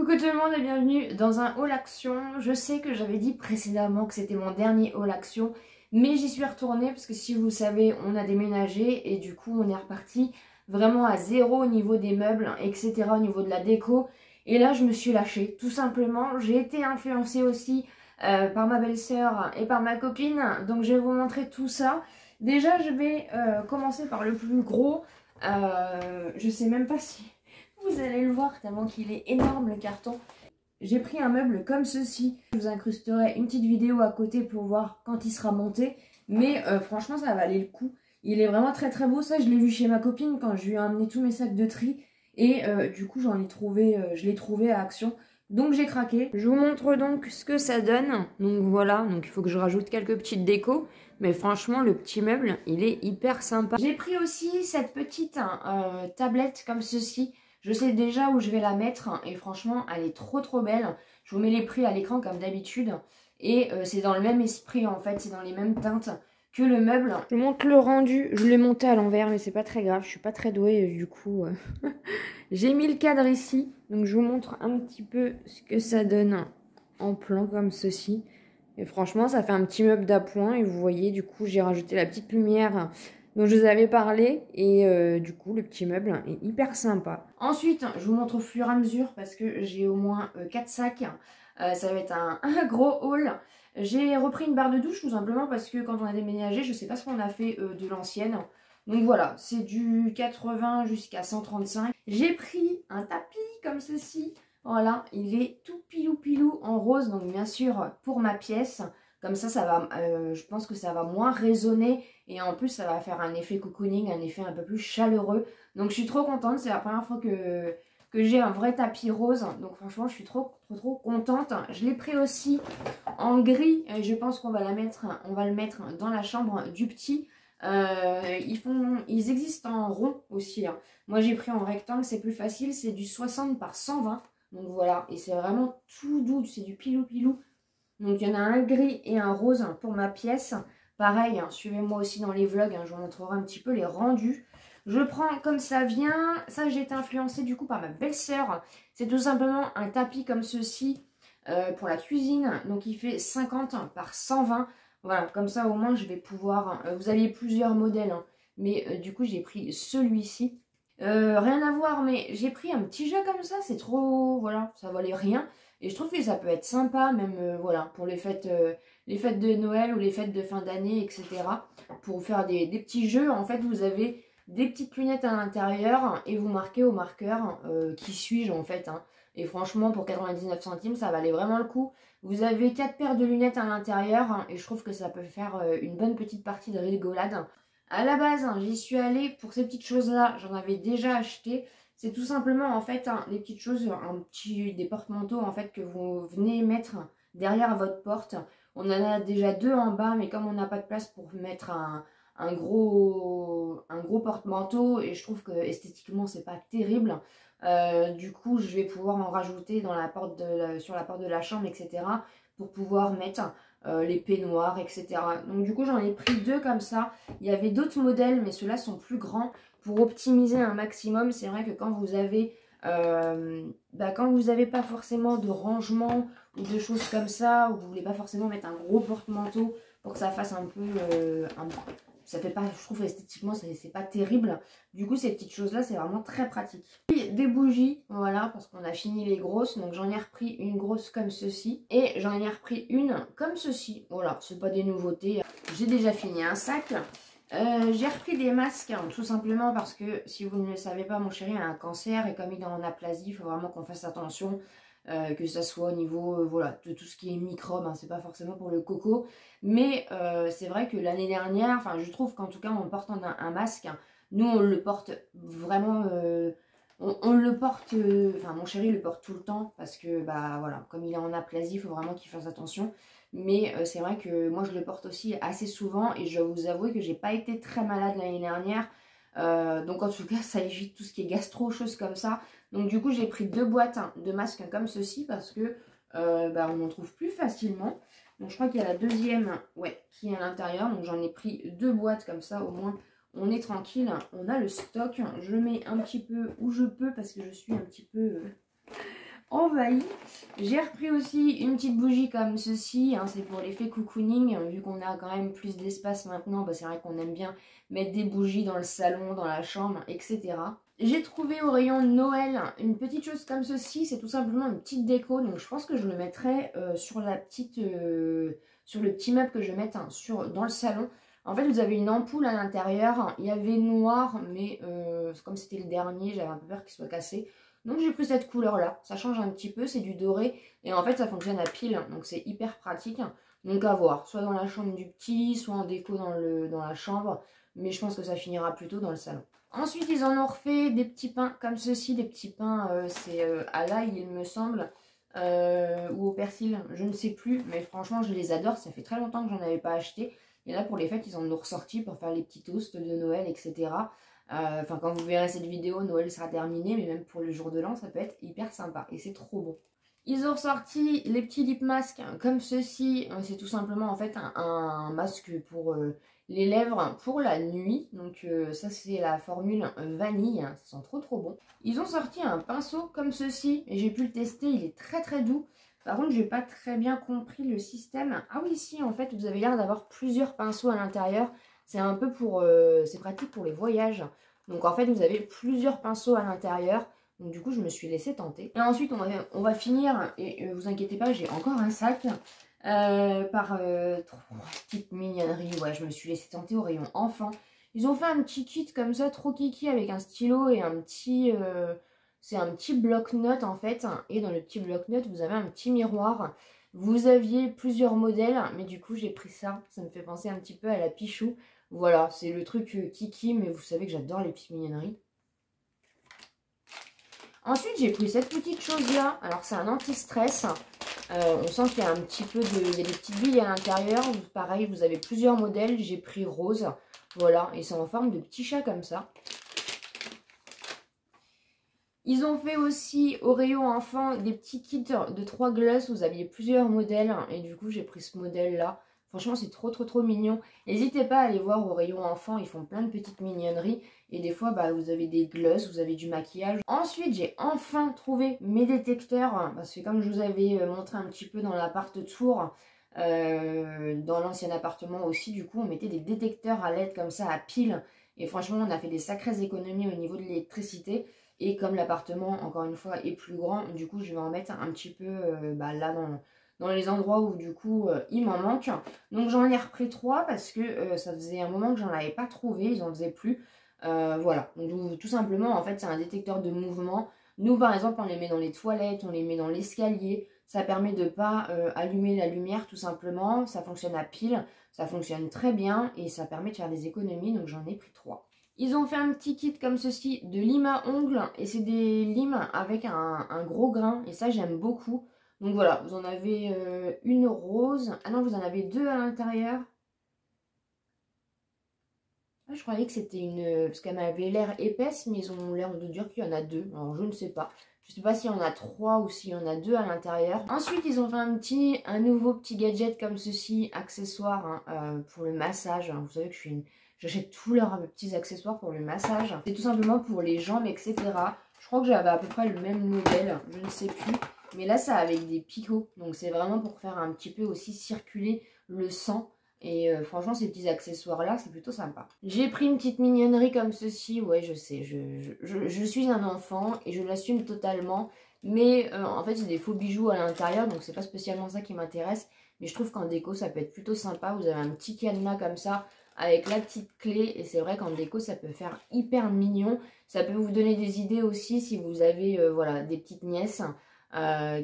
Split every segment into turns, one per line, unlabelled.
Coucou tout le monde et bienvenue dans un haul action. Je sais que j'avais dit précédemment que c'était mon dernier haul action, mais j'y suis retournée parce que si vous savez, on a déménagé et du coup on est reparti vraiment à zéro au niveau des meubles, etc. au niveau de la déco. Et là je me suis lâchée, tout simplement. J'ai été influencée aussi euh, par ma belle-sœur et par ma copine, donc je vais vous montrer tout ça. Déjà je vais euh, commencer par le plus gros. Euh, je sais même pas si vous allez le voir tellement qu'il est énorme le carton. J'ai pris un meuble comme ceci. Je vous incrusterai une petite vidéo à côté pour voir quand il sera monté. Mais euh, franchement, ça va aller le coup. Il est vraiment très très beau. Ça, je l'ai vu chez ma copine quand je lui ai amené tous mes sacs de tri. Et euh, du coup, j'en ai trouvé, euh, je l'ai trouvé à Action. Donc j'ai craqué. Je vous montre donc ce que ça donne. Donc voilà, donc il faut que je rajoute quelques petites décos. Mais franchement, le petit meuble, il est hyper sympa. J'ai pris aussi cette petite tablette comme ceci. Je sais déjà où je vais la mettre et franchement, elle est trop trop belle. Je vous mets les prix à l'écran comme d'habitude. Et euh, c'est dans le même esprit en fait, c'est dans les mêmes teintes que le meuble. Je montre le rendu, je l'ai monté à l'envers mais c'est pas très grave, je suis pas très douée du coup. Euh. J'ai mis le cadre ici, donc je vous montre un petit peu ce que ça donne en plan comme ceci. Et franchement ça fait un petit meuble d'appoint et vous voyez du coup j'ai rajouté la petite lumière dont je vous avais parlé et euh, du coup le petit meuble est hyper sympa. Ensuite je vous montre au fur et à mesure parce que j'ai au moins 4 euh, sacs, euh, ça va être un, gros haul. J'ai repris une barre de douche tout simplement parce que quand on a déménagé je sais pas ce qu'on a fait de l'ancienne. Donc voilà, c'est du 80 jusqu'à 135. J'ai pris un tapis comme ceci. Voilà, il est tout pilou pilou en rose, donc bien sûr pour ma pièce. Comme ça, va, euh, je pense que ça va moins résonner et en plus ça va faire un effet cocooning, un effet un peu plus chaleureux. Donc je suis trop contente, c'est la première fois que, que j'ai un vrai tapis rose. Donc franchement, je suis trop trop trop contente. Je l'ai pris aussi en gris je pense qu'on va va le mettre dans la chambre du petit. Euh, ils, font, ils existent en rond aussi. Hein. Moi j'ai pris en rectangle, c'est plus facile, c'est du 60 par 120. Donc voilà, et c'est vraiment tout doux, c'est du pilou pilou. Donc il y en a un gris et un rose pour ma pièce. Pareil, hein, suivez-moi aussi dans les vlogs, hein, je vous montrerai un petit peu les rendus. Je prends comme ça vient. Ça, j'ai été influencée du coup par ma belle-sœur. C'est tout simplement un tapis comme ceci euh, pour la cuisine. Donc il fait 50 par 120. Voilà, comme ça au moins je vais pouvoir... Euh, vous aviez plusieurs modèles, hein, mais euh, du coup j'ai pris celui-ci. rien à voir, mais j'ai pris un petit jeu comme ça. C'est trop... Voilà, ça valait rien. Et je trouve que ça peut être sympa, même euh, voilà, pour les fêtes, euh, les fêtes de Noël ou les fêtes de fin d'année, etc. Pour faire des, petits jeux, en fait, vous avez des petites lunettes à l'intérieur et vous marquez au marqueur euh, qui suis-je en fait. Hein. Et franchement, pour 99 centimes, ça valait vraiment le coup. Vous avez quatre paires de lunettes à l'intérieur hein, et je trouve que ça peut faire une bonne petite partie de rigolade. À la base, hein, j'y suis allée pour ces petites choses-là, j'en avais déjà acheté. C'est tout simplement en fait les petites choses, un petit, des porte-manteaux en fait que vous venez mettre derrière votre porte. On en a déjà deux en bas, mais comme on n'a pas de place pour mettre un, gros, un porte-manteau, et je trouve que esthétiquement c'est pas terrible, euh, du coup je vais pouvoir en rajouter sur la porte de la chambre, etc. pour pouvoir mettre euh, les peignoirs, etc. Donc du coup j'en ai pris deux comme ça. Il y avait d'autres modèles, mais ceux-là sont plus grands pour optimiser un maximum, c'est vrai que quand vous avez euh, bah, quand vous n'avez pas forcément de rangement ou de choses comme ça, ou vous voulez pas forcément mettre un gros porte-manteau pour que ça fasse un peu, euh, ça fait pas, je trouve esthétiquement c'est pas terrible. Du coup ces petites choses là c'est vraiment très pratique. Puis des bougies, voilà, parce qu'on a fini les grosses, donc j'en ai repris une grosse comme ceci et j'en ai repris une comme ceci. Voilà, c'est pas des nouveautés. J'ai déjà fini un sac. Euh, j'ai repris des masques hein, tout simplement parce que si vous ne le savez pas, mon chéri a un cancer et comme il est en aplasie, il faut vraiment qu'on fasse attention. Euh, que ça soit au niveau euh, voilà, de tout ce qui est microbes, hein, c'est pas forcément pour le coco, mais c'est vrai que l'année dernière, enfin je trouve qu'en tout cas en portant un, masque, nous on le porte vraiment, on, le porte, enfin mon chéri le porte tout le temps parce que bah voilà, comme il est en aplasie, il faut vraiment qu'il fasse attention. Mais euh, c'est vrai que moi je le porte aussi assez souvent et je vous avouer que j'ai pas été très malade l'année dernière. Euh, donc en tout cas ça évite tout ce qui est gastro, choses comme ça. Donc du coup j'ai pris deux boîtes hein, de masques comme ceci parce que euh, bah, on en trouve plus facilement. Donc je crois qu'il y a la deuxième ouais, qui est à l'intérieur. Donc j'en ai pris deux boîtes comme ça au moins on est tranquille. On a le stock. Je mets un petit peu où je peux parce que je suis un petit peu envahi. J'ai repris aussi une petite bougie comme ceci, hein, c'est pour l'effet cocooning, vu qu'on a quand même plus d'espace maintenant, bah, c'est vrai qu'on aime bien mettre des bougies dans le salon, dans la chambre, etc. J'ai trouvé au rayon Noël une petite chose comme ceci, c'est tout simplement une petite déco, donc je pense que je le mettrai euh, sur la petite, euh, sur le petit meuble que je vais mettre hein, sur, dans le salon. En fait, vous avez une ampoule à l'intérieur, il y avait noir, mais euh, comme c'était le dernier, j'avais un peu peur qu'il soit cassé. Donc j'ai pris cette couleur là, ça change un petit peu, c'est du doré, et en fait ça fonctionne à pile, donc c'est hyper pratique. Donc à voir, soit dans la chambre du petit, soit en déco dans, la chambre, mais je pense que ça finira plutôt dans le salon. Ensuite, ils en ont refait des petits pains comme ceci, des petits pains, euh, c'est euh, à l'ail, il me semble, ou au persil, je ne sais plus, mais franchement, je les adore, ça fait très longtemps que j'en avais pas acheté. Et là, pour les fêtes, ils en ont ressorti pour faire les petits toasts de Noël, etc. Enfin, quand vous verrez cette vidéo, Noël sera terminé, mais même pour le jour de l'an, ça peut être hyper sympa, et c'est trop bon. Ils ont ressorti les petits lip masks comme ceci. C'est tout simplement en fait un, masque pour les lèvres pour la nuit. Donc euh, ça c'est la formule vanille, ça sent trop trop bon. Ils ont sorti un pinceau comme ceci et j'ai pu le tester, il est très très doux. Par contre j'ai pas très bien compris le système. Ah oui si en fait vous avez l'air d'avoir plusieurs pinceaux à l'intérieur. C'est un peu pour... Euh, c'est pratique pour les voyages. Donc en fait vous avez plusieurs pinceaux à l'intérieur. Donc du coup je me suis laissé tenter. Et ensuite on va, on va finir, et euh, vous inquiétez pas j'ai encore un sac. Euh, par euh, trois petites mignonneries. Ouais, je me suis laissé tenter au rayon enfant. Ils ont fait un petit kit comme ça, trop kiki, avec un stylo et un petit... Euh, c'est un petit bloc-notes en fait. Et dans le petit bloc-notes, vous avez un petit miroir. Vous aviez plusieurs modèles, mais du coup, j'ai pris ça. Ça me fait penser un petit peu à la Pichou. Voilà, c'est le truc kiki, mais vous savez que j'adore les petites mignonneries. Ensuite, j'ai pris cette petite chose-là. Alors, c'est un anti-stress. Euh, on sent qu'il y a un petit peu de... Il y a des petites billes à l'intérieur. Pareil, vous avez plusieurs modèles. J'ai pris rose. Voilà, et c'est en forme de petit chat comme ça. Ils ont fait aussi au rayon enfant des petits kits de 3 gloss. Vous aviez plusieurs modèles et du coup j'ai pris ce modèle là. Franchement, c'est trop trop trop mignon. N'hésitez pas à aller voir au rayon enfant, ils font plein de petites mignonneries. Et des fois, bah, vous avez des gloss, vous avez du maquillage. Ensuite, j'ai enfin trouvé mes détecteurs. Parce que comme je vous avais euh, montré un petit peu dans l'appart tour, euh, dans l'ancien appartement aussi, du coup, on mettait des détecteurs à LED comme ça, à pile. Et franchement, on a fait des sacrées économies au niveau de l'électricité. Et comme l'appartement, encore une fois, est plus grand, du coup, je vais en mettre un petit peu euh, bah, là dans les endroits où du coup euh, il m'en manque. Donc j'en ai repris trois parce que euh, ça faisait un moment que j'en avais pas trouvé, ils en faisaient plus. Voilà, donc tout simplement en fait c'est un détecteur de mouvement. Nous par exemple on les met dans les toilettes, on les met dans l'escalier. Ça permet de pas allumer la lumière tout simplement. Ça fonctionne à pile, ça fonctionne très bien et ça permet de faire des économies. Donc j'en ai pris trois. Ils ont fait un petit kit comme ceci de lime à ongles et c'est des limes avec un, gros grain et ça j'aime beaucoup. Donc voilà, vous en avez euh, une rose. Ah non, vous en avez deux à l'intérieur. Ah, je croyais que c'était une... Parce qu'elle m'avait l'air épaisse, mais ils ont l'air de dire qu'il y en a deux. Alors, je ne sais pas. Je sais pas s'il y en a trois ou s'il y en a deux à l'intérieur. Ensuite, ils ont fait un petit, un nouveau petit gadget comme ceci, accessoire hein, euh, pour le massage. Vous savez que je suis. J'achète tous leurs petits accessoires pour le massage. C'est tout simplement pour les jambes, etc. Je crois que j'avais à peu près le même modèle, je ne sais plus. Mais là, ça avec des picots. Donc, c'est vraiment pour faire un petit peu aussi circuler le sang. Et euh, franchement, ces petits accessoires-là, c'est plutôt sympa. J'ai pris une petite mignonnerie comme ceci. Ouais, je sais, je, suis un enfant et je l'assume totalement. Mais euh, en fait, c'est des faux bijoux à l'intérieur, donc c'est pas spécialement ça qui m'intéresse. Mais je trouve qu'en déco, ça peut être plutôt sympa. Vous avez un petit cadenas comme ça, avec la petite clé. Et c'est vrai qu'en déco, ça peut faire hyper mignon. Ça peut vous donner des idées aussi si vous avez euh, voilà, des petites nièces.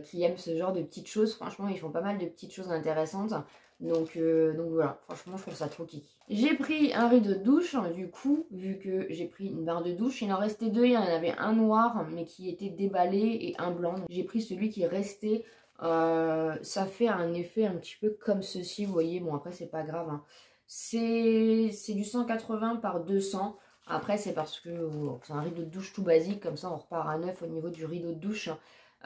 Qui aiment ce genre de petites choses. Franchement, ils font pas mal de petites choses intéressantes. Donc, euh, donc voilà, franchement, je trouve ça trop kiki. J'ai pris un rideau de douche, du coup, vu que j'ai pris une barre de douche. Il en restait deux, il y en avait un noir, mais qui était déballé, et un blanc. J'ai pris celui qui restait. Euh, ça fait un effet un petit peu comme ceci, vous voyez. Bon, après, c'est pas grave. Hein. C'est du 180 par 200. Après, c'est parce que c'est un rideau de douche tout basique. Comme ça, on repart à neuf au niveau du rideau de douche.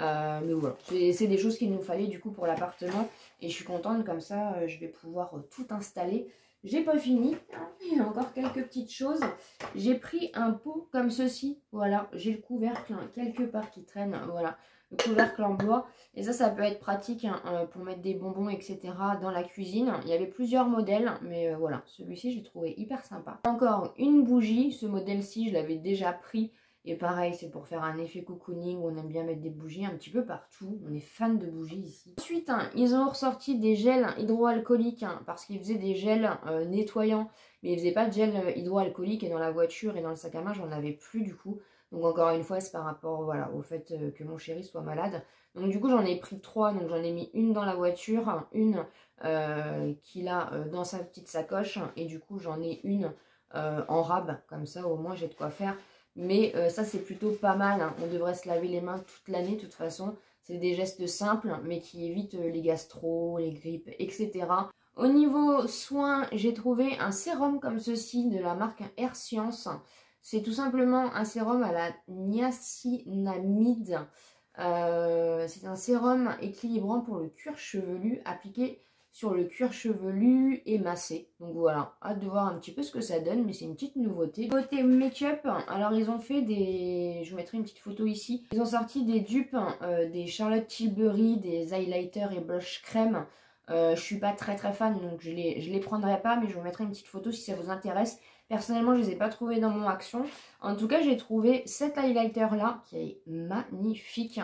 Euh, mais voilà, c'est des choses qu'il nous fallait du coup pour l'appartement. Et je suis contente, comme ça, euh, je vais pouvoir euh, tout installer. J'ai pas fini, hein, il y a encore quelques petites choses. J'ai pris un pot comme ceci, voilà, j'ai le couvercle hein, quelque part qui traîne, voilà. le couvercle en bois. Et ça, ça peut être pratique hein, euh, pour mettre des bonbons, etc. dans la cuisine. Il y avait plusieurs modèles, mais euh, voilà, celui-ci, j'ai trouvé hyper sympa. Encore une bougie, ce modèle-ci, je l'avais déjà pris. Et pareil, c'est pour faire un effet cocooning, on aime bien mettre des bougies un petit peu partout. On est fan de bougies ici. Ensuite, hein, ils ont ressorti des gels hydroalcooliques, hein, parce qu'ils faisaient des gels euh, nettoyants. Mais ils faisaient pas de gel hydroalcoolique, et dans la voiture et dans le sac à main, j'en avais plus du coup. Donc encore une fois, c'est par rapport au fait que mon chéri soit malade. Donc du coup j'en ai pris trois, donc j'en ai mis une dans la voiture, une euh, qu'il a euh, dans sa petite sacoche et du coup j'en ai une euh, en rab, comme ça au moins j'ai de quoi faire. Mais ça c'est plutôt pas mal, hein. on devrait se laver les mains toute l'année de toute façon. C'est des gestes simples mais qui évitent les gastro, les grippes, etc. Au niveau soins, j'ai trouvé un sérum comme ceci de la marque Air Science. C'est tout simplement un sérum à la niacinamide. Euh, c'est un sérum équilibrant pour le cuir chevelu appliqué sur le cuir chevelu et massé. Donc voilà, hâte de voir un petit peu ce que ça donne, mais c'est une petite nouveauté. Côté make-up, alors ils ont fait des... Je vous mettrai une petite photo ici. Ils ont sorti des dupes, euh, des Charlotte Tilbury, des highlighters et blush crème. Euh, je suis pas très très fan, donc je les, les prendrai pas, mais je vous mettrai une petite photo si ça vous intéresse. Personnellement, je les ai pas trouvés dans mon action. En tout cas, j'ai trouvé cet highlighter-là qui est magnifique.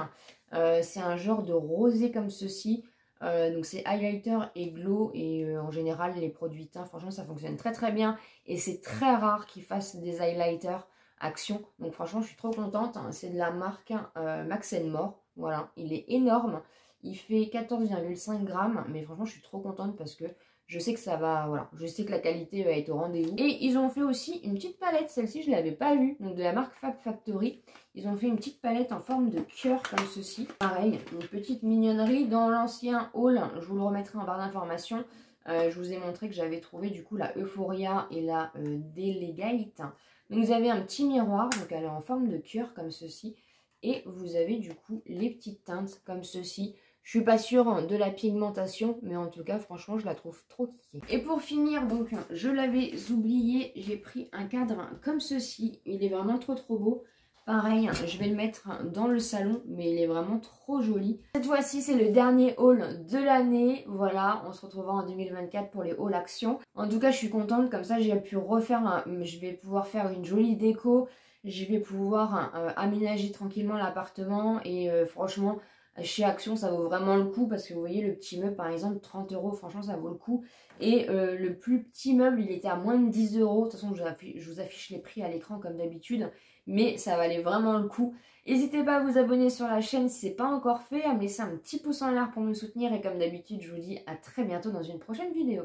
Euh, c'est un genre de rosé comme ceci. Euh, donc c'est highlighter et glow et euh, en général les produits teints franchement ça fonctionne très très bien. Et c'est très rare qu'ils fassent des highlighters action. Donc franchement je suis trop contente c'est de la marque Max More. Voilà. Il est énorme. Il fait 14,5 grammes mais franchement je suis trop contente parce que je sais que ça va, voilà, je sais que la qualité va être au rendez-vous. Et ils ont fait aussi une petite palette, celle-ci je ne l'avais pas vue, donc de la marque Fab Factory. Ils ont fait une petite palette en forme de cœur comme ceci. Pareil, une petite mignonnerie. Dans l'ancien haul, je vous le remettrai en barre d'informations, euh, je vous ai montré que j'avais trouvé du coup la Euphoria et la euh, Delegate. Donc vous avez un petit miroir, donc elle est en forme de cœur comme ceci. Et vous avez du coup les petites teintes comme ceci. Je suis pas sûre de la pigmentation, mais en tout cas, franchement, je la trouve trop kiki. Et pour finir, donc, je l'avais oublié, j'ai pris un cadre comme ceci. Il est vraiment trop trop beau. Pareil, je vais le mettre dans le salon, mais il est vraiment trop joli. Cette fois-ci, c'est le dernier haul de l'année. Voilà, on se retrouvera en 2024 pour les hauls actions. En tout cas, je suis contente, comme ça, j'ai pu refaire, je vais pouvoir faire une jolie déco. Je vais pouvoir euh, aménager tranquillement l'appartement et euh, franchement, chez Action, ça vaut vraiment le coup parce que vous voyez, le petit meuble, par exemple, 30 euros, franchement, ça vaut le coup. Et euh, le plus petit meuble, il était à moins de 10 euros. De toute façon, je vous affiche les prix à l'écran comme d'habitude. Mais ça valait vraiment le coup. N'hésitez pas à vous abonner sur la chaîne si ce n'est pas encore fait, à me laisser un petit pouce en l'air pour me soutenir. Et comme d'habitude, je vous dis à très bientôt dans une prochaine vidéo.